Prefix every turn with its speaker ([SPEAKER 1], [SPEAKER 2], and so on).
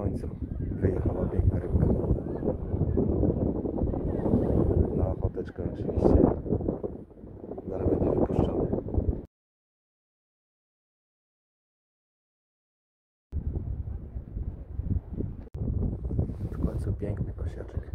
[SPEAKER 1] końcu wyjechała piękna rybka. Na ochoteczkę oczywiście. Zaraz będzie wypuszczony. W końcu piękny pasiaczek.